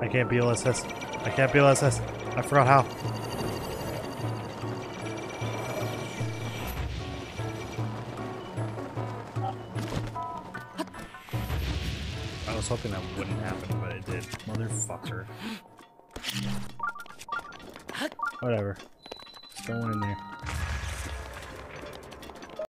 I can't BLSS. I can't BLSS. I forgot how. I was hoping that wouldn't happen, but it did. Motherfucker. Whatever. Just going in there.